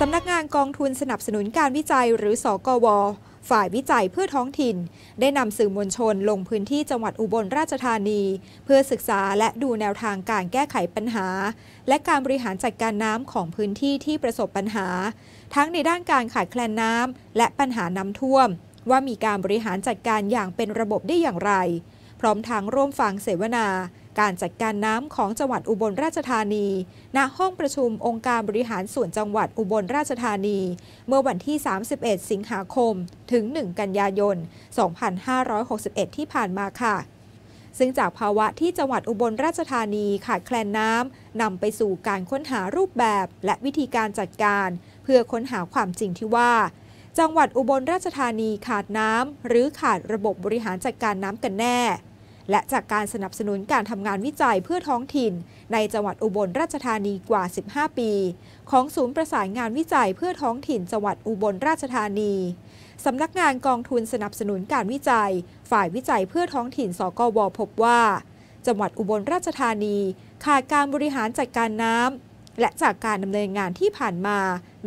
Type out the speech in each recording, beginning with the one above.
สำนักงานกองทุนสนับสนุนการวิจัยหรือสอกว ฝ่ายวิจัยเพื่อท้องถิ่น ได้นำสื่อมวลชนลงพื้นที่จังหวัดอุบลราชธานี เพื่อศึกษาและดูแนวทางการแก้ไขปัญหา และการบริหารจัดการน้ำของพื้นที่ที่ประสบปัญหา ทั้งในด้านการขาดแคลนน้ำและปัญหาน้ำท่วม ว่ามีการบริหารจัดการอย่างเป็นระบบได้อย่างไร พร้อมทั้งร่วมฟังเสวนา การจัดการน้ำของจังหวัดอุบลราชธานี ณ ห้องประชุมองค์การบริหารส่วนจังหวัดอุบลราชธานี เมื่อวันที่ 31 สิงหาคม ถึง 1 กันยายน 2561 ที่ผ่านมาค่ะซึ่งจากภาวะที่จังหวัดอุบลราชธานีขาดแคลนน้ำนำไปสู่การค้นหารูปแบบและวิธีการจัดการ เพื่อค้นหาความจริงที่ว่า จังหวัดอุบลราชธานีขาดน้ำหรือขาดระบบบริหารจัดการน้ำกันแน่ และจากการสนับสนุนการทำงานวิจัยเพื่อท้องถิ่น ในจังหวัดอุบลราชธานีกว่า 15 ปี ของศูนย์ประสานงานวิจัยเพื่อท้องถิ่นจังหวัดอุบลราชธานีสำนักงานกองทุนสนับสนุนการวิจัย ฝ่ายวิจัยเพื่อท้องถิ่น สกวพบว่า จังหวัดอุบลราชธานีขาดการบริหารจัดการน้ำและจากการดำเนินงานที่ผ่านมา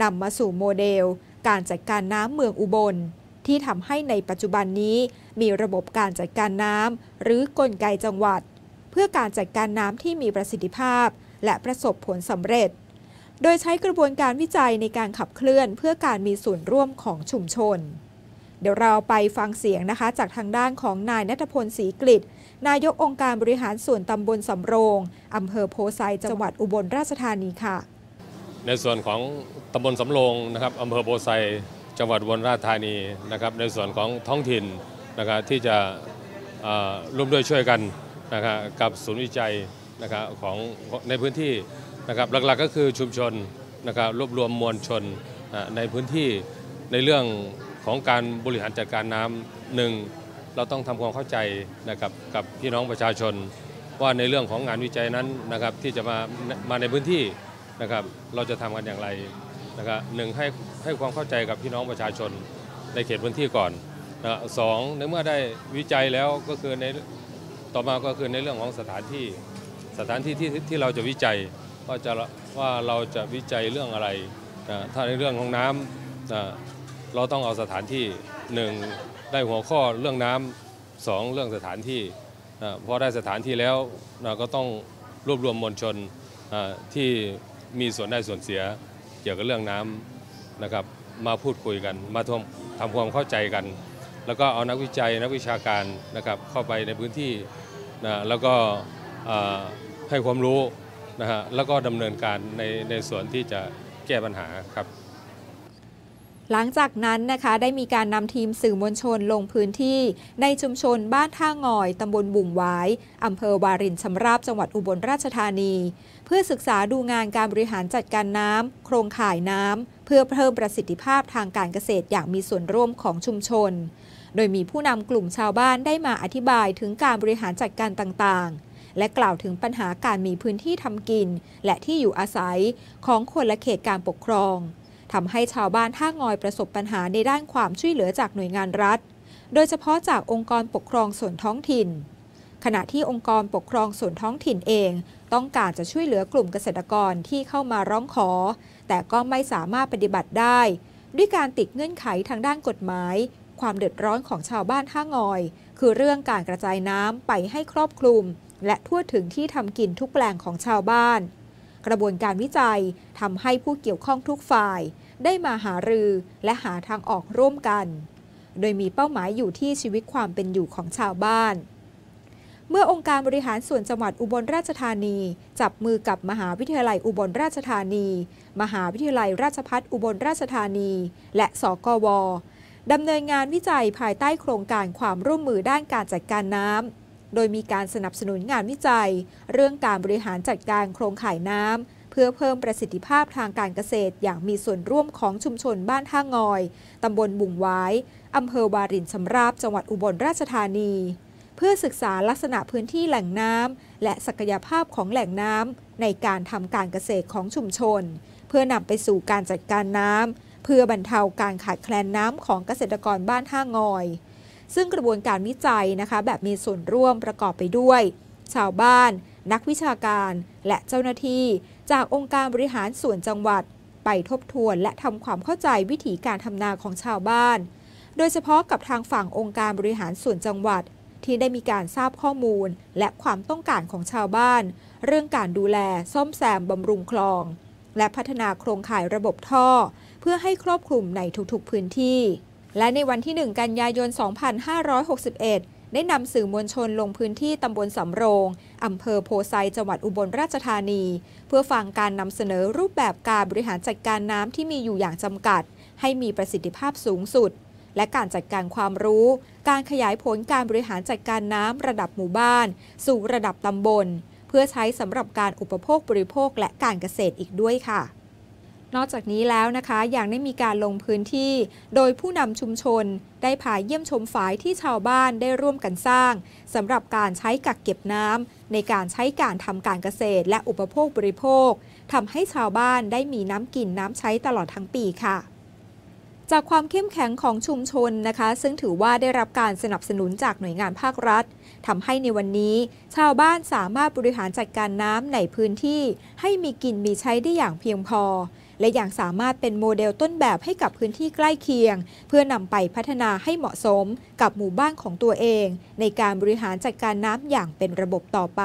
นำมาสู่โมเดล การจัดการน้ำเมืองอุบล ที่ทำให้ในปัจจุบันนี้มีระบบการจัดการน้ำหรือกลไกจังหวัด เพื่อการจัดการน้ำที่มีประสิทธิภาพ และประสบผลสำเร็จ โดยใช้กระบวนการวิจัยในการขับเคลื่อนเพื่อการมีส่วนร่วมของชุมชน เดี๋ยวเราไปฟังเสียงนะคะ จากทางด้านของนายนัทพลศรีกฤษนายกองค์การบริหารส่วนตำบลสำโรง อำเภอโพไซจังหวัดอุบลราชธานีค่ะ ในส่วนของตำบลสำโรงนะครับอำเภอโพไซจังหวัดวนราชธานีนะครับ ในส่วนของท้องถิ่นนะครับที่จะร่วมด้วยช่วยกันนะครับกับศูนย์วิจัยนะครับของในพื้นที่นะครับหลักๆก็คือชุมชนนะครับรวบรวมมวลชนในพื้นที่ในเรื่องของการบริหารจัดการน้ำหนึ่งเราต้องทำความเข้าใจนะครับกับพี่น้องประชาชน ว่าในเรื่องของงานวิจัยนั้นนะครับที่จะมามาในพื้นที่ นะครับ เราจะทำกันอย่างไรนะครับหนึ่งให้ให้ความเข้าใจกับพี่น้องประชาชนในเขตพื้นที่ก่อนนะสองในเมื่อได้วิจัยแล้วก็คือในต่อมาก็คือในเรื่องของสถานที่สถานที่ที่ที่เราจะวิจัยว่าจะว่าเราจะวิจัยเรื่องอะไรนะถ้าในเรื่องของน้ำนะเราต้องเอาสถานที่หนึ่งได้หัวข้อเรื่องน้ำสองเรื่องสถานที่นะพอได้สถานที่แล้วนะก็ต้องรวบรวมมวลชนที่ มีส่วนได้ส่วนเสียเกี่ยวกับเรื่องน้ำนะครับ มาพูดคุยกัน มาทำทำความเข้าใจกัน แล้วก็เอานักวิจัยนักวิชาการนะครับเข้าไปในพื้นที่นะแล้วก็ให้ความรู้นะฮะแล้วก็ดำเนินการในในส่วนที่จะแก้ปัญหาครับ หลังจากนั้นนะคะได้มีการนำทีมสื่อมวลชนลงพื้นที่ในชุมชนบ้านท่างอยตำบลบุ่งหวายอำเภอวารินชำราบจังหวัดอุบลราชธานี เพื่อศึกษาดูงานการบริหารจัดการน้ำโครงข่ายน้ำเพื่อเพิ่มประสิทธิภาพทางการเกษตรอย่างมีส่วนร่วมของชุมชน โดยมีผู้นำกลุ่มชาวบ้านได้มาอธิบายถึงการบริหารจัดการต่างๆและกล่าวถึงปัญหาการมีพื้นที่ทำกิน และที่อยู่อาศัยของคนละเขตการปกครอง ทำให้ชาวบ้านท่างอยประสบปัญหาในด้านความช่วยเหลือจากหน่วยงานรัฐ โดยเฉพาะจากองค์กรปกครองส่วนท้องถิ่น ขณะที่องค์กรปกครองส่วนท้องถิ่นเอง ต้องการจะช่วยเหลือกลุ่มเกษตรกรที่เข้ามาร้องขอ แต่ก็ไม่สามารถปฏิบัติได้ ด้วยการติดเงื่อนไขทางด้านกฎหมาย ความเดือดร้อนของชาวบ้านท่างอย คือเรื่องการกระจายน้ำไปให้ครอบคลุม และทั่วถึงที่ทำกินทุกแปลงของชาวบ้าน กระบวนการวิจัยทำให้ผู้เกี่ยวข้องทุกฝ่าย ได้มาหารือและหาทางออกร่วมกัน โดยมีเป้าหมายอยู่ที่ชีวิตความเป็นอยู่ของชาวบ้าน เมื่อองค์การบริหารส่วนจังหวัดอุบลราชธานี จับมือกับมหาวิทยาลัยอุบลราชธานี มหาวิทยาลัยราชพัฒอุบลราชธานี และสกวดำเนินงานวิจัยภายใต้โครงการความร่วมมือด้านการจัดการน้ำ โดยมีการสนับสนุนงานวิจัย เรื่องการบริหารจัดการโครงข่ายน้ำ เพื่อเพิ่มประสิทธิภาพทางการเกษตร อย่างมีส่วนร่วมของชุมชนบ้านท่างอยตำบลบุ่งไว้อำเภอวารินชำราบจังหวัดอุบลราชธานี เพื่อศึกษาลักษณะพื้นที่แหล่งน้ำและศักยภาพของแหล่งน้ำในการทำการเกษตรของชุมชน เพื่อนำไปสู่การจัดการน้ำเพื่อบรรเทาการขาดแคลนน้ำของเกษตรกรบ้านท่างอย ซึ่งกระบวนการวิจัยนะคะ แบบมีส่วนร่วมประกอบไปด้วย ชาวบ้าน นักวิชาการ และเจ้าหน้าที่ จากองค์การบริหารส่วนจังหวัด ไปทบทวนและทำความเข้าใจวิธีการทำนาของชาวบ้าน โดยเฉพาะกับทางฝั่งองค์การบริหารส่วนจังหวัด ที่ได้มีการทราบข้อมูล และความต้องการของชาวบ้าน เรื่องการดูแลซ่อมแซมบำรุงคลอง และพัฒนาโครงข่ายระบบท่อ เพื่อให้ครอบคลุมในทุกๆพื้นที่ และในวันที่ 1 กันยายน 2561 ได้นำสื่อมวลชนลงพื้นที่ตำบลสำโรงอำเภอโพไซจังหวัดอุบลราชธานี เพื่อฟังการนำเสนอรูปแบบการบริหารจัดการน้ำที่มีอยู่อย่างจำกัด ให้มีประสิทธิภาพสูงสุด และการจัดการความรู้ การขยายผลการบริหารจัดการน้ำระดับหมู่บ้าน สู่ระดับตำบล เพื่อใช้สำหรับการอุปโภคบริโภคและการเกษตรอีกด้วยค่ะ นอกจากนี้แล้วนะคะยังได้มีการลงพื้นที่ โดยผู้นำชุมชนได้พาเยี่ยมชมฝายที่ชาวบ้านได้ร่วมกันสร้างสำหรับการใช้กักเก็บน้ำในการใช้การทำการเกษตรและอุปโภคบริโภคทำให้ชาวบ้านได้มีน้ำกินน้ำใช้ตลอดทั้งปีค่ะจากความเข้มแข็งของชุมชนนะคะ ซึ่งถือว่าได้รับการสนับสนุนจากหน่วยงานภาครัฐทำให้ในวันนี้ ชาวบ้านสามารถบริหารจัดการน้ำในพื้นที่ ให้มีกินมีใช้ได้อย่างเพียงพอ และยังสามารถเป็นโมเดลต้นแบบให้กับพื้นที่ใกล้เคียง เพื่อนำไปพัฒนาให้เหมาะสมกับหมู่บ้านของตัวเอง ในการบริหารจัดการน้ำอย่างเป็นระบบต่อไป